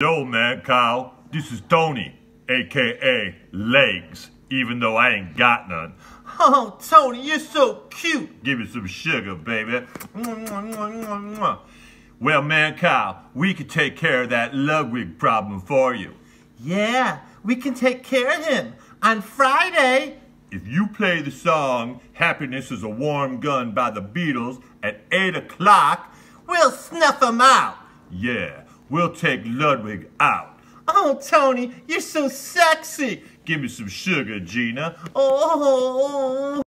Yo, man, Kyle. This is Tony, aka Legs, even though I ain't got none. Oh, Tony, you're so cute. Give me some sugar, baby. Well, man, Kyle, we can take care of that Ludwig problem for you. Yeah, we can take care of him. On Friday, If you play the song Happiness is a Warm Gun by the Beatles at 8 o'clock, we'll snuff him out. yeah, we'll take Ludwig out. Oh, Tony, you're so sexy. Give me some sugar, Gina. Oh.